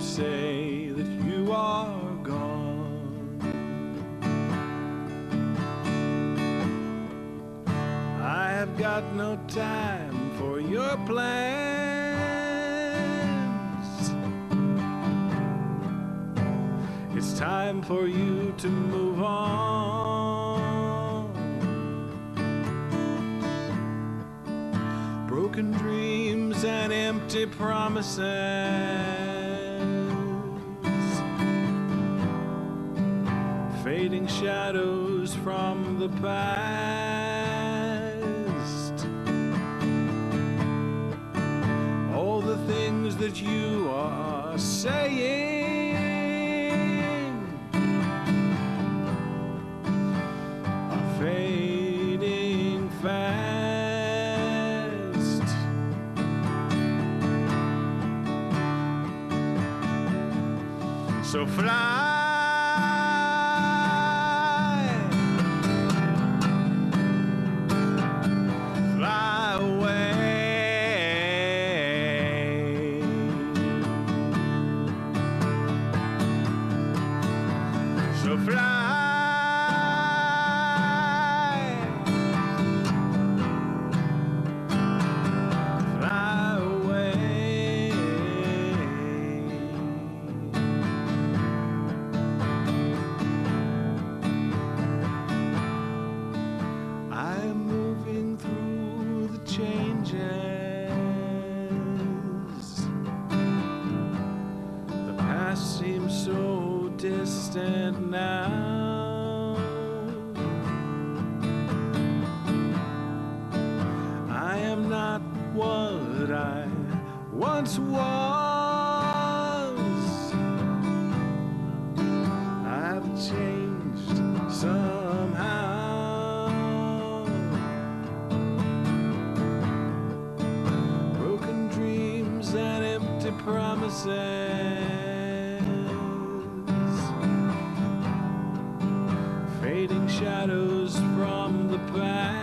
Say that you are gone. I have got no time for your plans. It's time for you to move on. Broken dreams and empty promises. Fading shadows from the past. All the things that you are saying are fading fast. So fly. Seems so distant now. I am not what I once was. I've changed somehow. Broken dreams and empty promises. fading shadows from the past.